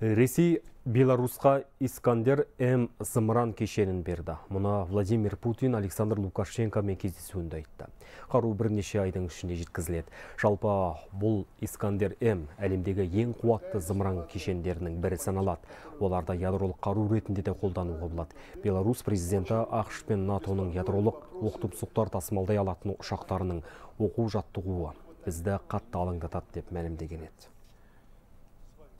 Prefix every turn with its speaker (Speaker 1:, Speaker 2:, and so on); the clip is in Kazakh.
Speaker 1: Ресей Беларусқа Искандер М. Зымыран кешенін берді. Мұны Владимир Путин Александр лукашенкомен кездесуінде айтты. Қару бірнеше айдың ішінде жеткізіледі. Жалпы бұл Искандер М. әлемдегі ең қуатты зымыран кешендерінің бірі саналады. Оларда ядролық қару ретінде де қолдануға болады. беларусь президенті ақш пен НАТОның ядролық оқтып сұқтар тасымалдай алатын ұшақтарының оқу жаттығуы бізді қатты алаңдатады деп мәлімдеген еді